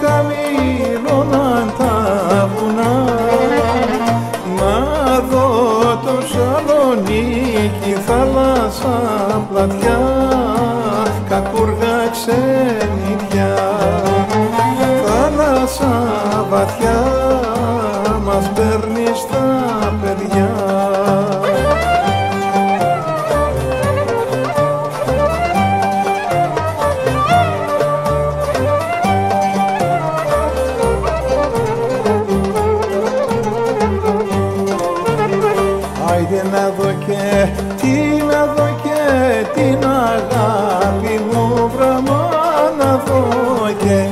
χαμήλωναν τα βουνά. Μα δω το Σαλονίκη θάλασσα πλατιά. Κακούργα ξέρα και τι να δω και την αγάπη μου βραμά να δω και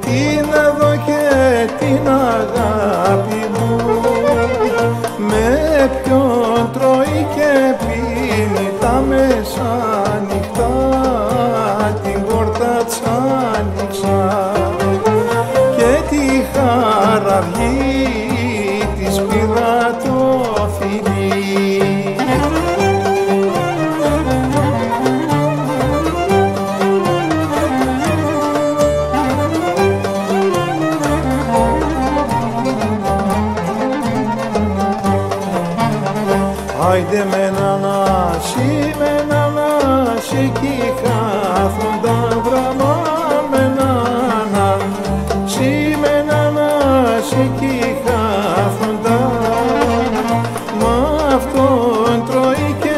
τι να δω και την αγάπη μου. Με ποιον τρώει και πίνει Άιντε με να νάσει, με να νάσει κι χάθοντα βραμά με να νάσει, με να νάσει κι χάθοντα Μ' αυτόν τρώει και